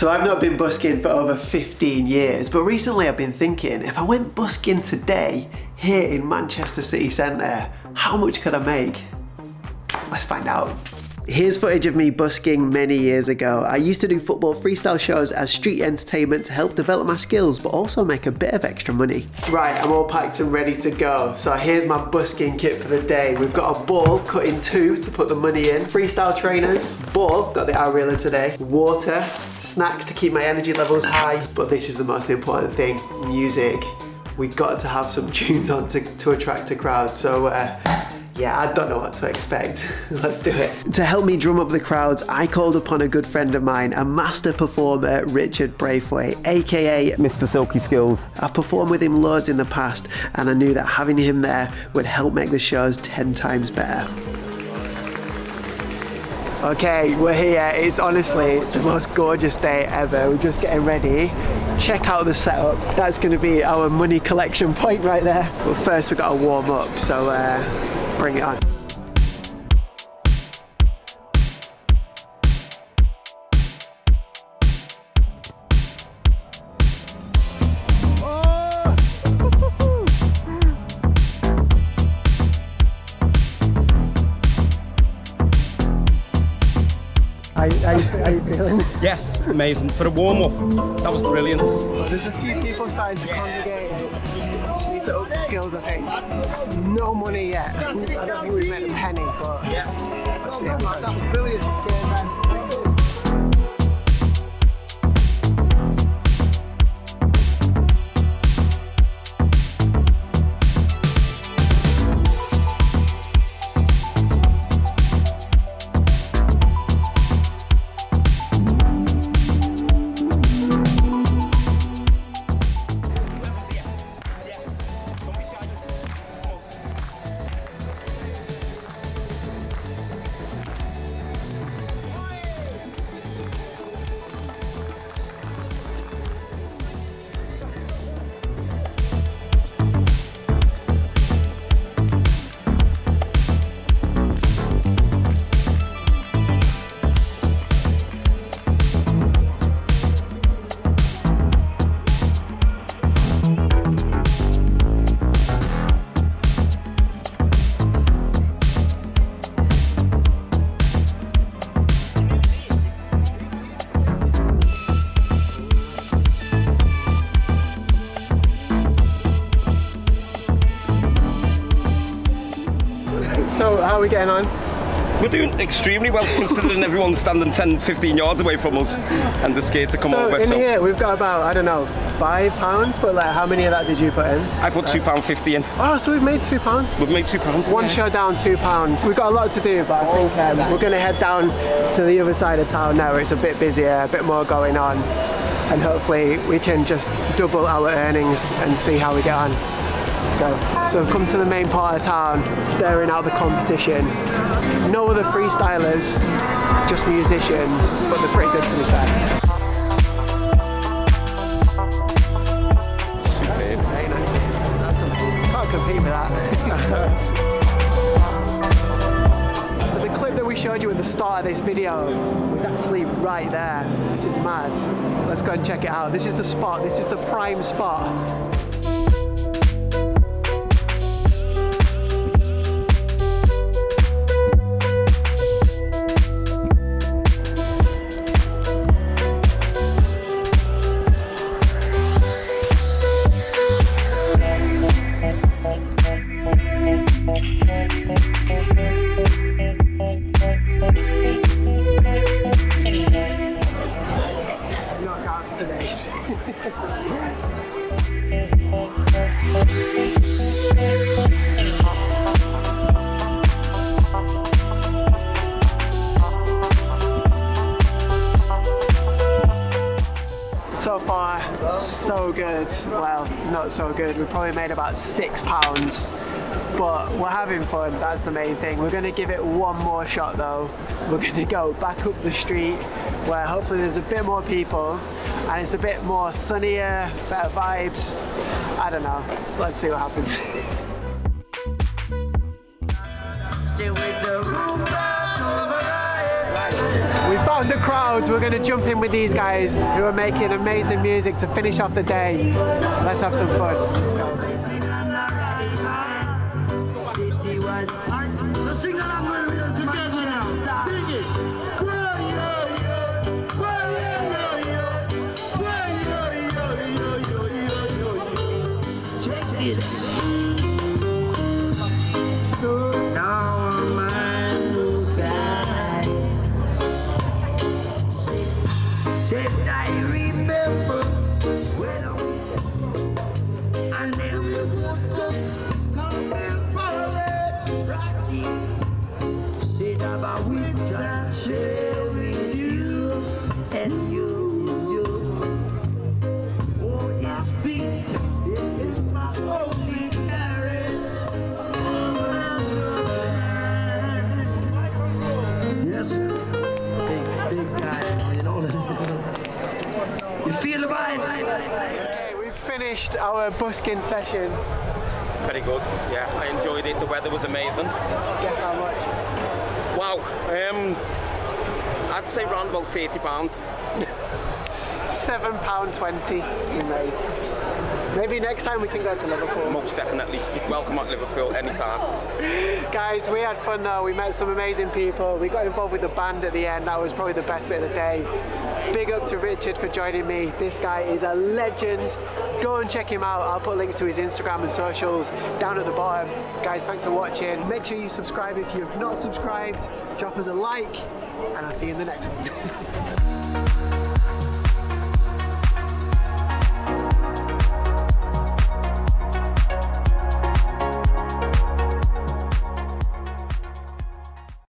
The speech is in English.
So I've not been busking for over 15 years, but recently I've been thinking, if I went busking today here in Manchester City Centre, how much could I make? Let's find out. Here's footage of me busking many years ago. I used to do football freestyle shows as street entertainment to help develop my skills, but also make a bit of extra money. Right, I'm all packed and ready to go. So here's my busking kit for the day. We've got a ball cut in two to put the money in, freestyle trainers, ball, got the hour reeler today, water, snacks to keep my energy levels high, but this is the most important thing, music. We got to have some tunes on to, to attract a crowd. So uh, yeah, I don't know what to expect. Let's do it. To help me drum up the crowds, I called upon a good friend of mine, a master performer, Richard Braithwaite, aka Mr. Silky Skills. I've performed with him loads in the past, and I knew that having him there would help make the shows 10 times better. Okay, we're here. It's honestly the most gorgeous day ever. We're just getting ready. Check out the setup. That's going to be our money collection point right there. But first we've got to warm up, so uh, Bring it on. Yes, amazing. For a warm up, that was brilliant. Well, there's a few people starting to congregate need to up the skills, I think. No money yet. I don't think we've made a penny, but let's see. That was brilliant. Cheers, man. How are we getting on? We're doing extremely well considering everyone's standing 10, 15 yards away from us and scared to come so over. In so in here we've got about, I don't know, five pounds, but like how many of that did you put in? I put two pound fifty in. Oh, so we've made two pounds? We've made two pounds. One yeah. show down, two pounds. We've got a lot to do, but I think um, we're gonna head down to the other side of town now where it's a bit busier, a bit more going on. And hopefully we can just double our earnings and see how we get on. So we've come to the main part of town, staring out the competition. No other freestylers, just musicians, but they're pretty good to be fair. so the clip that we showed you at the start of this video was actually right there, which is mad. Let's go and check it out. This is the spot, this is the prime spot good. Well, not so good. We probably made about six pounds, but we're having fun. That's the main thing. We're gonna give it one more shot though. We're gonna go back up the street where hopefully there's a bit more people and it's a bit more sunnier, better vibes. I don't know. Let's see what happens. We've found the crowds. We're going to jump in with these guys who are making amazing music to finish off the day. Let's have some fun. About we can share with you and you, you. Oh, his feet, this is my holy marriage. Yes, big, big guy, you know. You feel the vibes? Okay, we've finished our busking session. Very good. Yeah, I enjoyed it. The weather was amazing. Guess how much? Wow. Um, I'd say round about 30 pound. Seven pound twenty we made. Maybe next time we can go to Liverpool. Most definitely. Welcome at Liverpool anytime. Guys, we had fun though. We met some amazing people. We got involved with the band at the end. That was probably the best bit of the day. Big up to Richard for joining me. This guy is a legend. Go and check him out. I'll put links to his Instagram and socials down at the bottom. Guys, thanks for watching. Make sure you subscribe if you've not subscribed. Drop us a like, and I'll see you in the next one.